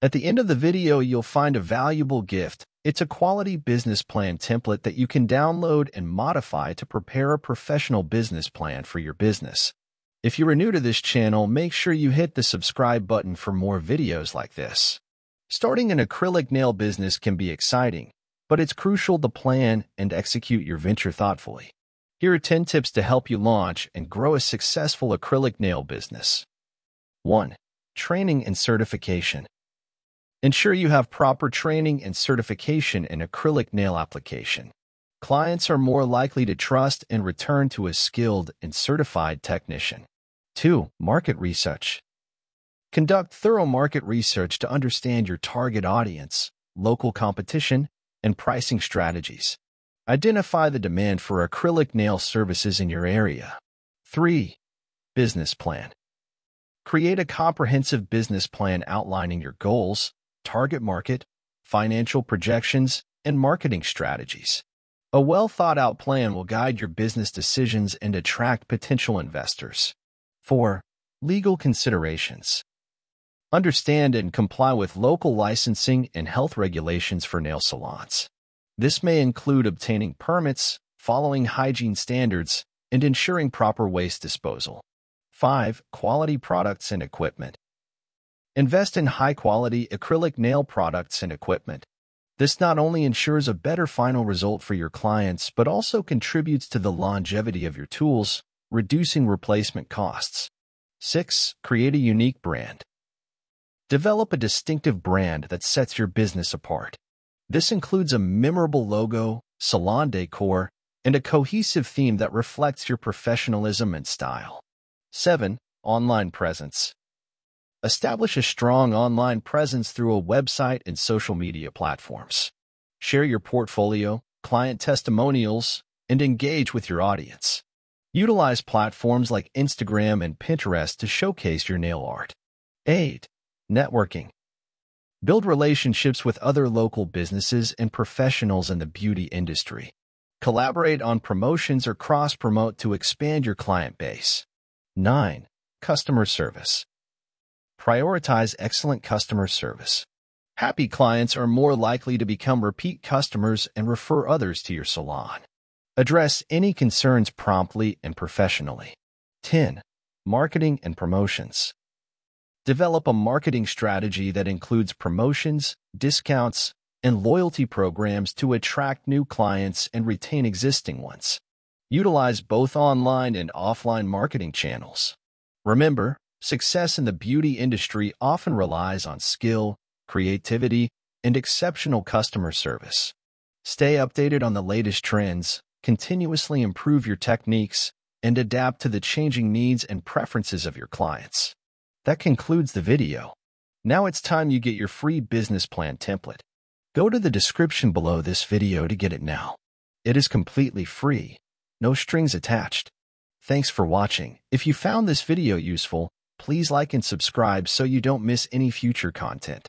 At the end of the video, you'll find a valuable gift. It's a quality business plan template that you can download and modify to prepare a professional business plan for your business. If you are new to this channel, make sure you hit the subscribe button for more videos like this. Starting an acrylic nail business can be exciting, but it's crucial to plan and execute your venture thoughtfully. Here are 10 tips to help you launch and grow a successful acrylic nail business. 1. Training and certification. Ensure you have proper training and certification in acrylic nail application. Clients are more likely to trust and return to a skilled and certified technician. 2. Market research. Conduct thorough market research to understand your target audience, local competition, and pricing strategies. Identify the demand for acrylic nail services in your area. 3. Business plan. Create a comprehensive business plan outlining your goals, target market, financial projections, and marketing strategies. A well-thought-out plan will guide your business decisions and attract potential investors. 4. Legal considerations. Understand and comply with local licensing and health regulations for nail salons. This may include obtaining permits, following hygiene standards, and ensuring proper waste disposal. 5. Quality products and equipment. Invest in high-quality acrylic nail products and equipment. This not only ensures a better final result for your clients, but also contributes to the longevity of your tools, reducing replacement costs. 6. Create a unique brand. Develop a distinctive brand that sets your business apart. This includes a memorable logo, salon decor, and a cohesive theme that reflects your professionalism and style. 7. Online presence. Establish a strong online presence through a website and social media platforms. Share your portfolio, client testimonials, and engage with your audience. Utilize platforms like Instagram and Pinterest to showcase your nail art. 8. Networking. Build relationships with other local businesses and professionals in the beauty industry. Collaborate on promotions or cross-promote to expand your client base. 9. Customer service. Prioritize excellent customer service. Happy clients are more likely to become repeat customers and refer others to your salon. Address any concerns promptly and professionally. 10. Marketing and promotions. Develop a marketing strategy that includes promotions, discounts, and loyalty programs to attract new clients and retain existing ones. Utilize both online and offline marketing channels. Remember, success in the beauty industry often relies on skill, creativity, and exceptional customer service. Stay updated on the latest trends, continuously improve your techniques, and adapt to the changing needs and preferences of your clients. That concludes the video. Now it's time you get your free business plan template. Go to the description below this video to get it now. It is completely free, no strings attached. Thanks for watching. If you found this video useful, please like and subscribe so you don't miss any future content.